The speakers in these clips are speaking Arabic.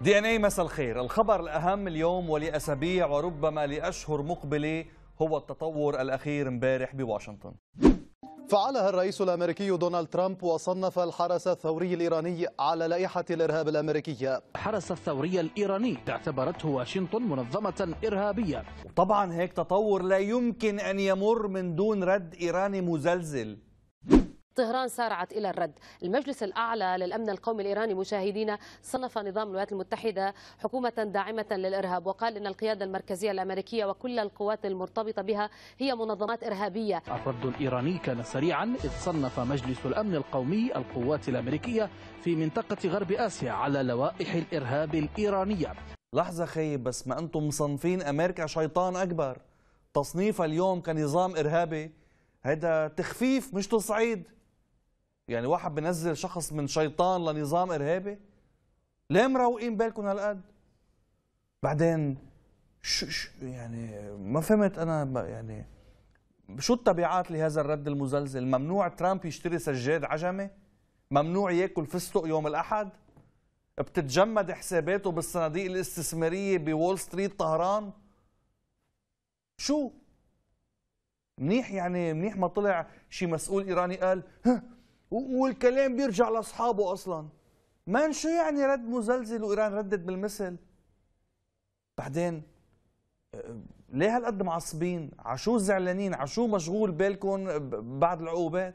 دي إن اي مساء الخير. الخبر الأهم اليوم ولأسابيع وربما لأشهر مقبلة هو التطور الأخير امبارح بواشنطن. فعلها الرئيس الأمريكي دونالد ترامب وصنف الحرس الثوري الإيراني على لائحة الإرهاب الامريكيه الحرس الثوري الإيراني اعتبرته واشنطن منظمة إرهابية. طبعا هيك تطور لا يمكن أن يمر من دون رد إيراني مزلزل. طهران سارعت إلى الرد. المجلس الأعلى للأمن القومي الإيراني مشاهدين صنف نظام الولايات المتحدة حكومة داعمة للإرهاب وقال إن القيادة المركزية الأمريكية وكل القوات المرتبطة بها هي منظمات إرهابية. الرد الإيراني كان سريعا إذ صنف مجلس الأمن القومي القوات الأمريكية في منطقة غرب آسيا على لوائح الإرهاب الإيرانية. لحظة خيب بس ما أنتم مصنفين أمريكا شيطان أكبر. تصنيفها اليوم كنظام إرهابي هذا تخفيف مش تصعيد. يعني واحد بنزل شخص من شيطان لنظام إرهابي؟ ليه مروقين بالكم هالقد؟ بعدين شو شو يعني ما فهمت أنا يعني شو التبعات لهذا الرد المزلزل؟ ممنوع ترامب يشتري سجاد عجمه ممنوع يأكل فستق يوم الأحد؟ بتتجمد حساباته بالصناديق الاستثمارية بول ستريت طهران؟ شو؟ منيح يعني منيح ما طلع شي مسؤول إيراني قال والكلام بيرجع لأصحابه أصلا. مان شو يعني رد مزلزل وإيران ردت بالمثل؟ بعدين أه، ليه هالقد معصبين؟ عشو زعلانين؟ عشو مشغول بالكم بعد العقوبات؟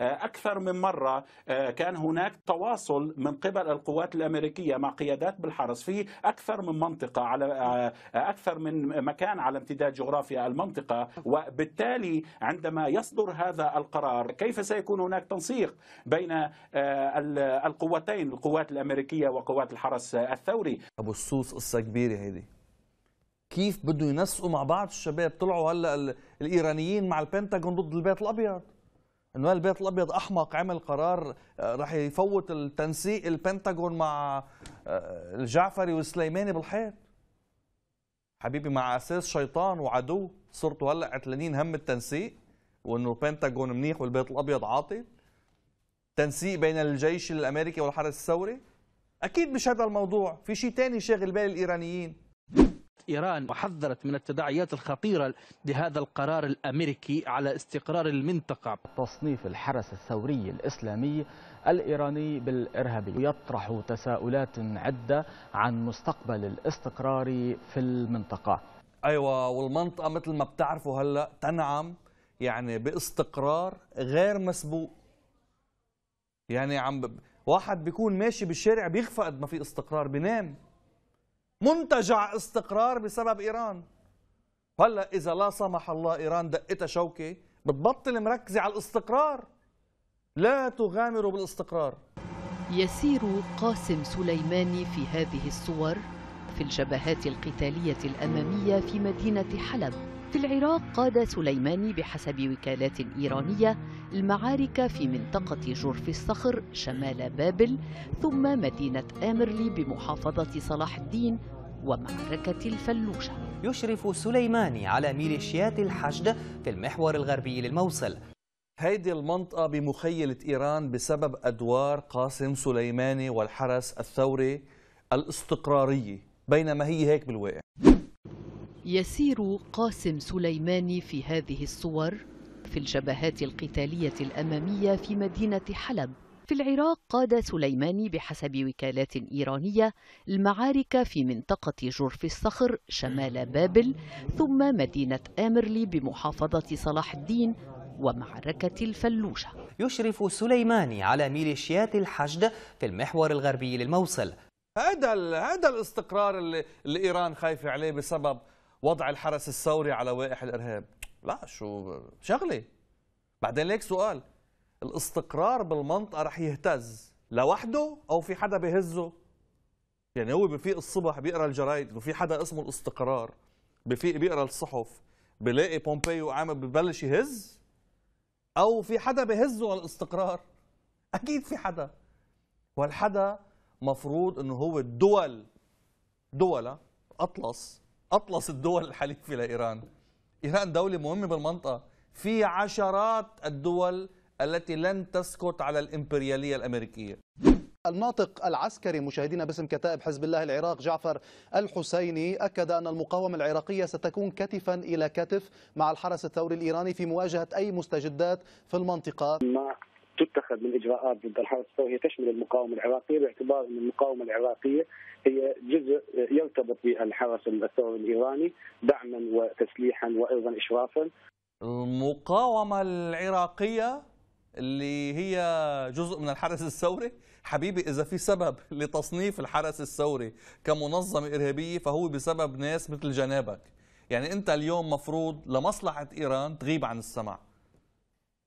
أكثر من مرة آه، كان هناك تواصل من قبل القوات الأمريكية مع قيادات بالحرس. في أكثر من منطقة على آه، أكثر من مكان على امتداد جغرافيا المنطقة. وبالتالي عندما يصدر هذا القرار كيف سيكون هناك تنسيق بين آه، ال- القوتين القوات الأمريكية وقوات الحرس الثوري؟ أبو السوس قصة كبيرة هيدي. كيف بده ينسقوا مع بعض الشباب؟ طلعوا هلأ ال- الإيرانيين مع البنتاغون ضد البيت الأبيض. إنه البيت الأبيض أحمق عمل قرار آه، راح يفوت التنسيق البنتاغون مع آه، الجعفري والسليماني بالحيط. حبيبي مع أساس شيطان وعدو صرتوا هلأ عتلانين هم التنسيق وإنه البنتاغون منيح والبيت الأبيض عاطل. تنسيق بين الجيش الأمريكي والحرس الثوري. أكيد مش هذا الموضوع في شيء تاني شاغل بال الإيرانيين. إيران وحذرت من التداعيات الخطيرة لهذا القرار الأمريكي على استقرار المنطقة. تصنيف الحرس الثوري الإسلامي الإيراني بالإرهابي يطرح تساؤلات عدة عن مستقبل الاستقرار في المنطقة. أيوه والمنطقة مثل ما بتعرفوا هلأ تنعم يعني باستقرار غير مسبوق. يعني عم ب... واحد بيكون ماشي بالشارع بيخفى قد ما في استقرار بينام. منتجع استقرار بسبب إيران. هلأ إذا لا سمح الله إيران دقتها شوكة بتبطل مركزة على الاستقرار. لا تغامروا بالاستقرار. يسير قاسم سليماني في هذه الصور. في الجبهات القتالية الأمامية في مدينة حلب. في العراق قاد سليماني بحسب وكالات إيرانية المعارك في منطقة جرف الصخر شمال بابل ثم مدينة آمرلي بمحافظة صلاح الدين ومعركة الفلوشة يشرف سليماني على ميليشيات الحشد في المحور الغربي للموصل. هيدي المنطقة بمخيلة إيران بسبب أدوار قاسم سليماني والحرس الثوري الاستقرارية بينما هي هيك بالواقع. يسير قاسم سليماني في هذه الصور في الجبهات القتالية الأمامية في مدينة حلب. في العراق قاد سليماني بحسب وكالات إيرانية المعارك في منطقة جرف الصخر شمال بابل ثم مدينة آمرلي بمحافظة صلاح الدين ومعركة الفلوشة يشرف سليماني على ميليشيات الحشد في المحور الغربي للموصل. هذا هذا الاستقرار اللي, اللي إيران خايفة عليه بسبب وضع الحرس الثوري على لوائح الإرهاب. لا شو شغلة؟ بعدين ليك سؤال. الاستقرار بالمنطقة رح يهتز لوحده أو في حدا بهزه؟ يعني هو بفيق الصبح بيقرأ الجرايد انه في حدا اسمه الاستقرار بفيق بيقرأ الصحف بلاقي بومبيو عامل ببلش يهز؟ أو في حدا بهزه الاستقرار أكيد في حدا. والحدا مفروض إنه هو الدول دول أطلس أطلس الدول الحليفة لإيران. إيران دولة مهمة بالمنطقة. في عشرات الدول التي لن تسكت على الإمبريالية الأمريكية. الناطق العسكري مشاهدينا باسم كتائب حزب الله العراق جعفر الحسيني أكد أن المقاومة العراقية ستكون كتفا إلى كتف مع الحرس الثوري الإيراني في مواجهة أي مستجدات في المنطقة. ما تتخذ من إجراءات ضد الحرس الثوري تشمل المقاومة العراقية باعتبار أن المقاومة العراقية هي جزء يرتبط بالحرس الثوري الإيراني دعما وتسليحا وأيضا إشرافا. المقاومة العراقية اللي هي جزء من الحرس الثوري حبيبي إذا في سبب لتصنيف الحرس الثوري كمنظمه ارهابيه فهو بسبب ناس مثل جنابك يعني أنت اليوم مفروض لمصلحة إيران تغيب عن السمع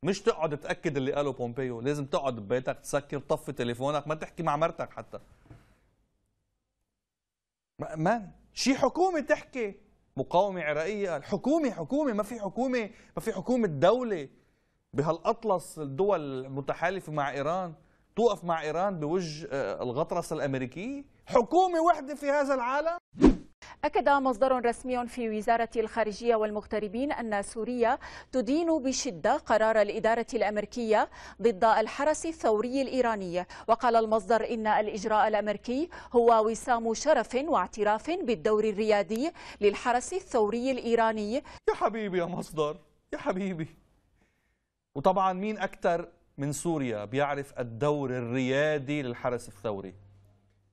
مش تقعد تاكد اللي قاله بومبيو لازم تقعد ببيتك تسكر طفي تليفونك ما تحكي مع مرتك حتى. ما شي حكومة تحكي. مقاومة عراقية. الحكومة حكومة ما في حكومة ما في حكومة دولة بهالأطلس الدول المتحالفة مع إيران توقف مع إيران بوجه الغطرسه الامريكيه حكومة وحدة في هذا العالم. أكد مصدر رسمي في وزارة الخارجية والمغتربين أن سوريا تدين بشدة قرار الإدارة الأمريكية ضد الحرس الثوري الإيراني. وقال المصدر إن الإجراء الأمريكي هو وسام شرف واعتراف بالدور الريادي للحرس الثوري الإيراني. يا حبيبي يا مصدر يا حبيبي. وطبعا مين أكثر من سوريا بيعرف الدور الريادي للحرس الثوري؟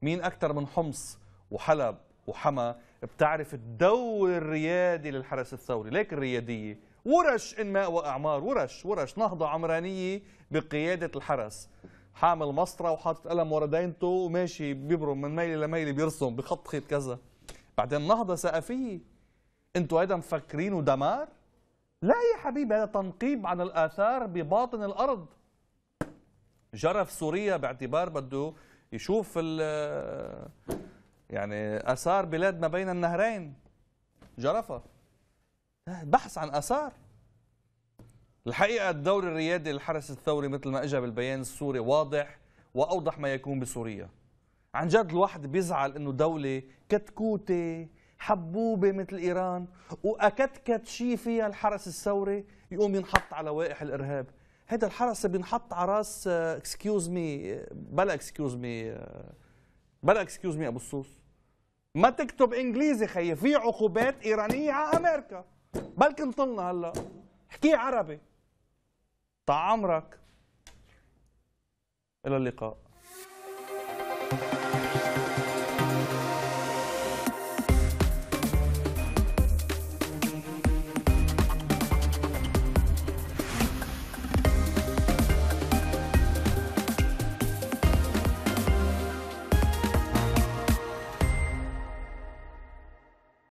مين أكثر من حمص وحلب وحما بتعرف الدور الريادي للحرس الثوري. ليك الريادية. ورش إنماء وأعمار. ورش ورش. نهضة عمرانية بقيادة الحرس. حامل مسطرة وحاطط قلم ورا دينته وماشي بيبرم من ميلة لميلة بيرسم بخط خيط كذا. بعدين نهضة ثقافية. أنتوا هيدا مفكرينه دمار لا يا حبيبي هذا تنقيب عن الآثار بباطن الأرض. جرف سوريا باعتبار بده يشوف يعني آثار بلاد ما بين النهرين. جرفة. بحث عن آثار. الحقيقة الدور الريادي للحرس الثوري مثل ما اجى بالبيان السوري واضح وأوضح ما يكون بسوريا. عن جد الواحد بيزعل إنه دولة كتكوتة حبوبة مثل إيران وأكتكت شيء فيها الحرس الثوري يقوم ينحط على لوائح الإرهاب. هذا الحرس بينحط على راس excuse me بلا excuse me بلا excuse me أبو الصوص ما تكتب إنجليزي خيي في عقوبات إيرانية على أمريكا. بلكي نطلنا هلا. احكي عربي. طع عمرك إلى اللقاء.